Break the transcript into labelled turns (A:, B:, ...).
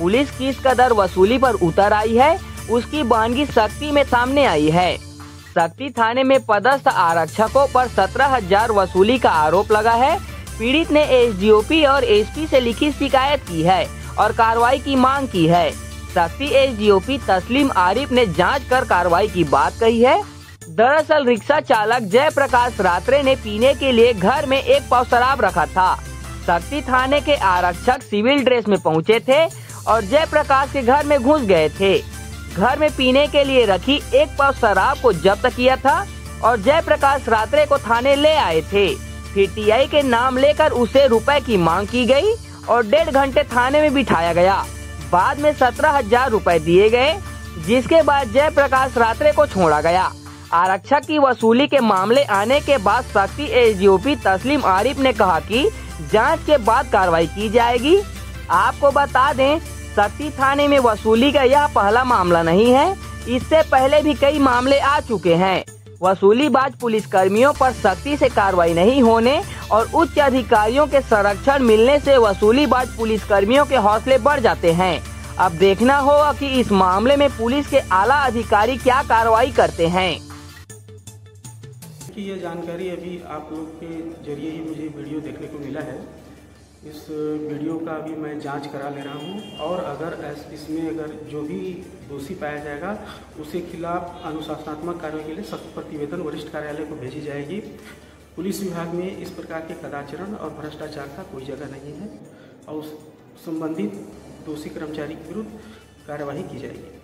A: Police किस कदर वसूली पर उतर आई है, उसकी बानगी शक्ति में सामने आई है। शक्ति थाने में पदस्थ आरक्षकों पर सत्रह हज़ार वसूली का आरोप लगा है। पीड़ित ने एसडीओपी और एसपी से लिखी शिकायत की है और कार्रवाई की मांग की है। शक्ति एसडीओपी तस्लीम आरिफ ने जाँच कर कार्रवाई की बात कही है। दरअसल रिक्शा चालक जय प्रकाश रात्रे ने पीने के लिए घर में एक पाव शराब रखा था। शक्ति थाने के आरक्षक सिविल ड्रेस में पहुँचे थे और जयप्रकाश के घर में घुस गए थे। घर में पीने के लिए रखी एक पाव शराब को जब्त किया था और जयप्रकाश रात्रे को थाने ले आए थे। फिर टीआई के नाम लेकर उसे रुपए की मांग की गई और डेढ़ घंटे थाने में बिठाया गया। बाद में सत्रह हज़ार रूपए दिए गए, जिसके बाद जयप्रकाश रात्रे को छोड़ा गया। आरक्षक की वसूली के मामले आने के बाद शक्ति एसडीओपी तस्लीम आरिफ ने कहा कि जाँच के बाद कार्रवाई की जाएगी। आपको बता दें शक्ति थाने में वसूली का यह पहला मामला नहीं है। इससे पहले भी कई मामले आ चुके हैं। वसूलीबाज पुलिस कर्मियों पर सख्ती से कार्रवाई नहीं होने और उच्च अधिकारियों के संरक्षण मिलने से वसूलीबाज पुलिस कर्मियों के हौसले बढ़ जाते हैं। अब देखना होगा कि इस मामले में पुलिस के आला अधिकारी क्या कार्रवाई करते हैं।
B: की ये जानकारी अभी आप लोग के ज़रिए ही मुझे वीडियो देखने को मिला है। इस वीडियो का भी मैं जाँच करा ले रहा हूँ और अगर इसमें अगर जो भी दोषी पाया जाएगा उसके खिलाफ अनुशासनात्मक कार्रवाई के लिए सख्त प्रतिवेदन वरिष्ठ कार्यालय को भेजी जाएगी। पुलिस विभाग में इस प्रकार के कदाचरण और भ्रष्टाचार का कोई जगह नहीं है और संबंधित दोषी कर्मचारी के विरुद्ध कार्यवाही की जाएगी।